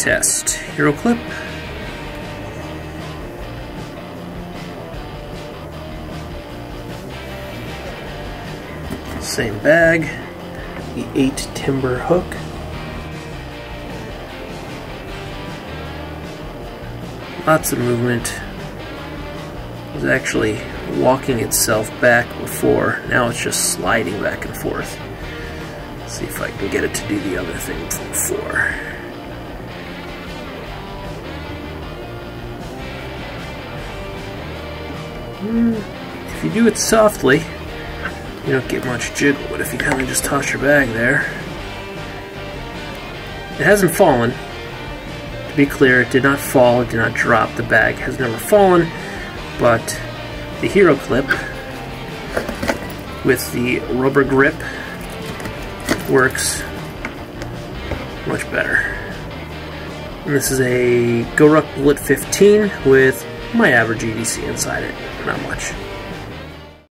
test. Hero clip. Same bag. The 8 timber hook. Lots of movement. It was actually walking itself back before. Now it's just sliding back and forth. See if I can get it to do the other thing before. If you do it softly, you don't get much jiggle, but if you kind of just toss your bag there, it hasn't fallen. To be clear, it did not fall, it did not drop. The bag has never fallen, but the hero clip with the rubber grip works much better. And this is a GoRuck Bullet 15 with my average EDC inside it, not much.